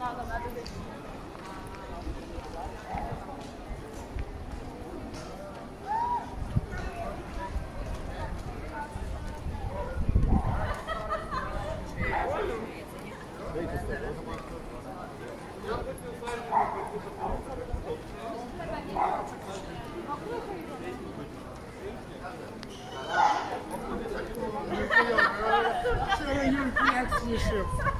这个就是电梯师傅。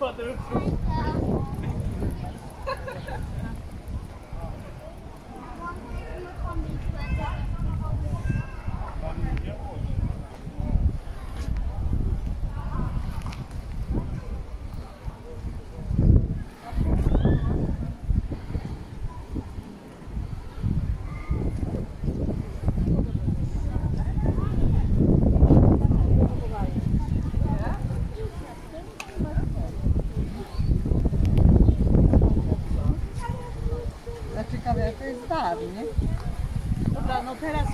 Meu Deus. sabe, né? Pra não operação.